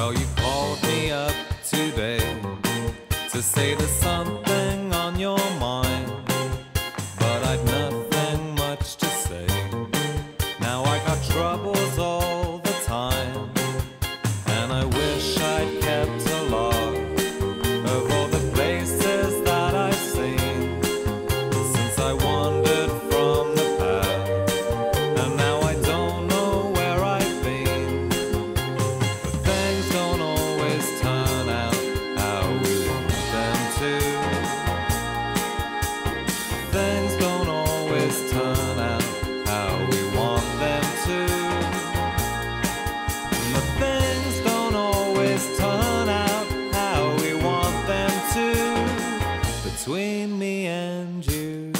Well, you called me up today to say there's something on your between me and you.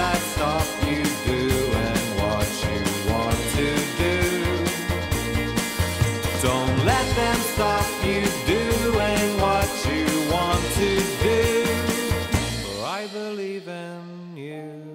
stop you doing what you want to do. Don't let them stop you doing what you want to do. For I believe in you.